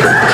you